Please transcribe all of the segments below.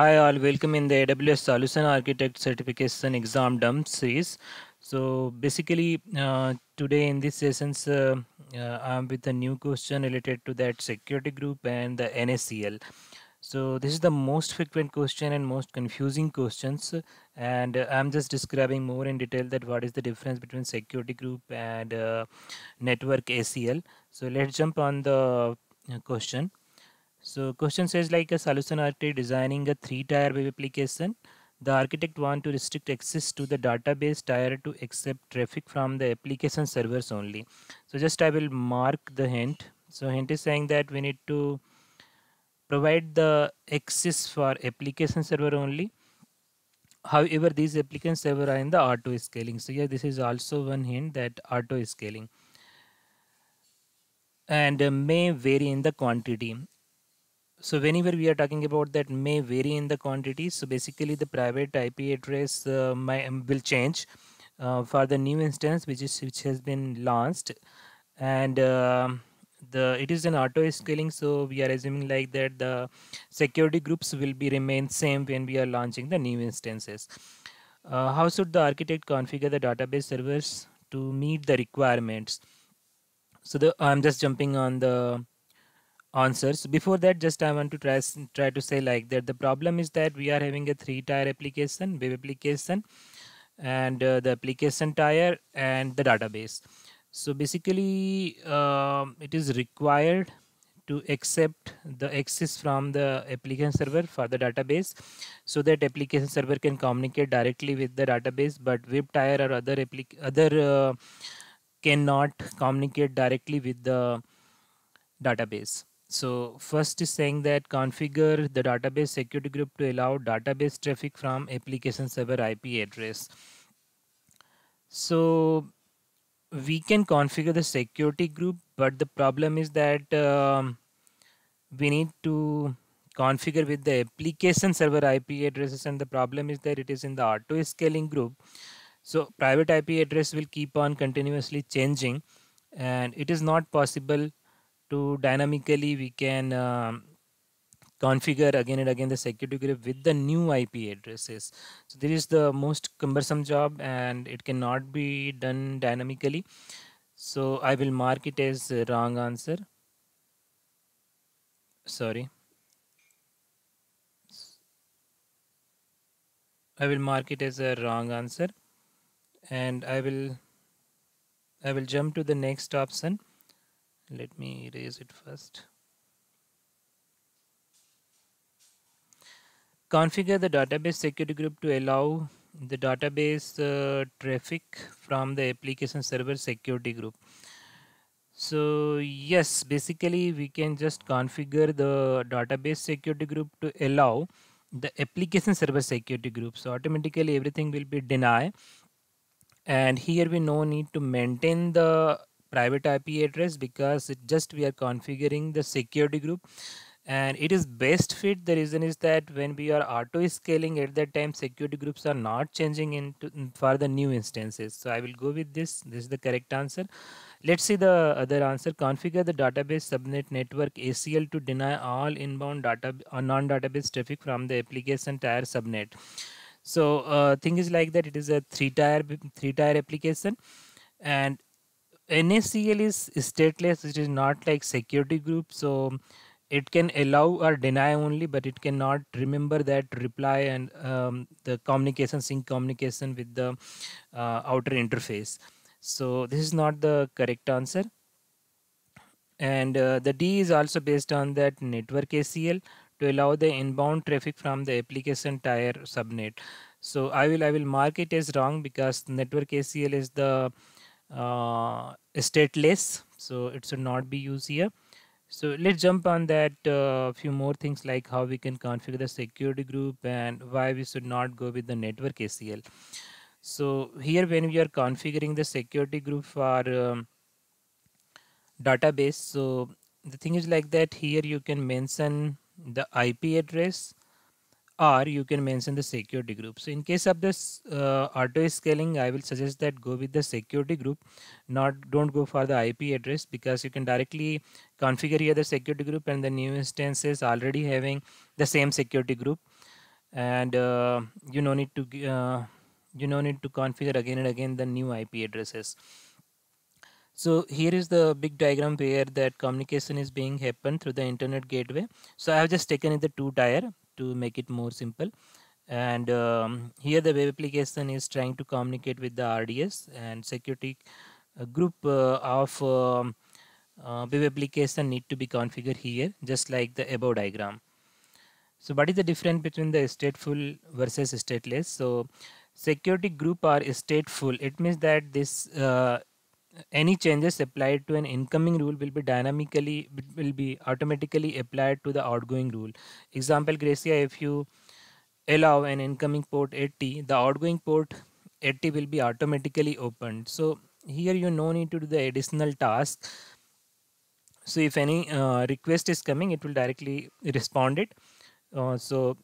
Hi all, welcome in the AWS Solution Architect Certification Exam Dump series. So basically uh, today in this sessions uh, uh, I'm with a new question related to that security group and the NACL. So this is the most frequent question and most confusing questions and I'm just describing more in detail that what is the difference between security group and uh, network ACL. So let's jump on the uh, question. So question says like a solution architect designing a three-tier web application. The architect want to restrict access to the database tier to accept traffic from the application servers only. So just I will mark the hint. So hint is saying that we need to provide the access for application server only. However, these application server are in the auto scaling. So yeah, this is also one hint that auto scaling and uh, may vary in the quantity so whenever we are talking about that may vary in the quantity so basically the private ip address uh, may, um, will change uh, for the new instance which is which has been launched. And uh, the it is an auto scaling so we are assuming like that the security groups will be remain same when we are launching the new instances. Uh, how should the architect configure the database servers to meet the requirements? So the i'm just jumping on the answers. Before that just i want to try try to say like that the problem is that we are having a three tier application web application and uh, the application tier and the database. So basically uh, it is required to accept the access from the application server for the database so that application server can communicate directly with the database but web tier or other other uh, cannot communicate directly with the database so first is saying that configure the database security group to allow database traffic from application server IP address. So we can configure the security group, but the problem is that um, we need to configure with the application server IP addresses and the problem is that it is in the auto scaling group. So private IP address will keep on continuously changing and it is not possible to dynamically we can um, configure again and again the security group with the new IP addresses. So this is the most cumbersome job and it cannot be done dynamically. So I will mark it as wrong answer. Sorry. I will mark it as a wrong answer and I will I will jump to the next option let me erase it first. Configure the database security group to allow the database uh, traffic from the application server security group. So yes basically we can just configure the database security group to allow the application server security group. So automatically everything will be deny and here we no need to maintain the private IP address because it just we are configuring the security group. And it is best fit. The reason is that when we are auto scaling at that time security groups are not changing into for the new instances. So i will go with this. This is the correct answer. Let's see the other answer. Configure the database subnet network acl to deny all inbound data or uh, non-database traffic from the application tier subnet. So uh, thing is like that. It is a three tier three tier application. And NACL is stateless, it is not like security group. So it can allow or deny only, but it cannot remember that reply and um, the communication, sync communication with the uh, outer interface. So this is not the correct answer. And uh, the D is also based on that network ACL to allow the inbound traffic from the application tier subnet. So I will I will mark it as wrong because network ACL is the uh, stateless. So it should not be used here. So let's jump on that a uh, few more things like how we can configure the security group and why we should not go with the network ACL so here when we are configuring the security group for um, database so the thing is like that here you can mention the IP address or you can mention the security group. So in case of this uh, auto scaling, I will suggest that go with the security group, not don't go for the IP address because you can directly configure here the security group and the new instances already having the same security group. and uh, you no need to uh, you no need to configure again and again the new IP addresses. So here is the big diagram where that communication is being happened through the internet gateway. So I have just taken in the two tier to make it more simple. And um, here the web application is trying to communicate with the RDS and security uh, group uh, of um, uh, web application need to be configured here just like the above diagram. So what is the difference between the stateful versus stateless? So security group are stateful. It means that this uh, any changes applied to an incoming rule will be dynamically will be automatically applied to the outgoing rule. Example, Gracia, if you allow an incoming port 80, the outgoing port 80 will be automatically opened. So here you no need to do the additional task. So if any uh, request is coming, it will directly respond it uh, so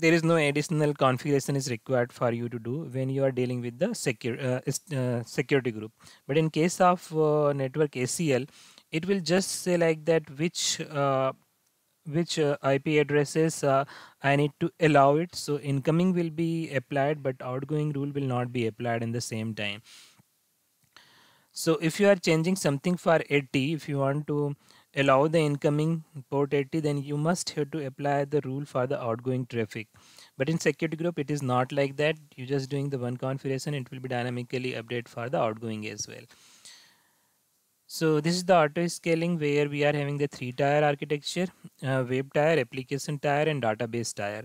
there is no additional configuration is required for you to do when you are dealing with the secure uh, uh, security group. But in case of uh, network ACL it will just say like that which uh, which uh, IP addresses I need to allow it. So incoming will be applied but outgoing rule will not be applied in the same time. So if you are changing something for 80 if you want to allow the incoming port 80 then you must have to apply the rule for the outgoing traffic. But in security group it is not like that. You just doing the one configuration. It will be dynamically update for the outgoing as well. So this is the auto scaling where we are having the three tier architecture uh, web tier application tier and database tier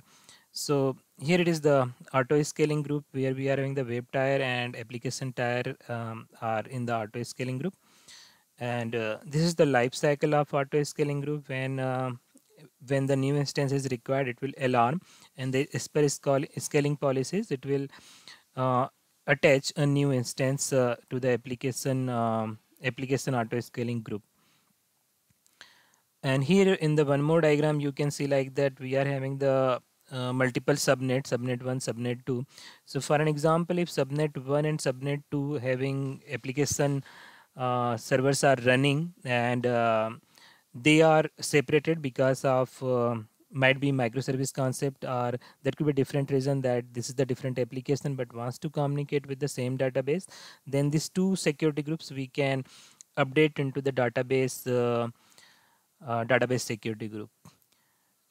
so here it is the auto scaling group where we are having the web tier and application tier um, are in the auto scaling group and uh, this is the life cycle of auto scaling group when uh, when the new instance is required it will alarm. And the as per scaling policies. It will uh, attach a new instance uh, to the application um, application auto scaling group. And here in the one more diagram you can see like that we are having the uh, multiple subnet subnet 1 subnet 2 so for an example if subnet 1 and subnet 2 having application uh, servers are running and uh, they are separated because of uh, might be microservice concept or there could be different reason that this is the different application but wants to communicate with the same database then these two security groups we can update into the database uh, uh, database security group.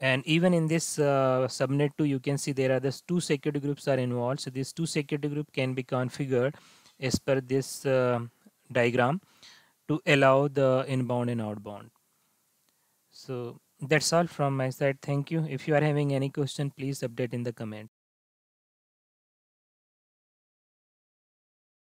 And even in this uh, subnet 2 you can see there are the two security groups are involved. So these two security group can be configured as per this diagram to allow the inbound and outbound. So that's all from my side. Thank you. If you are having any question, please update in the comment.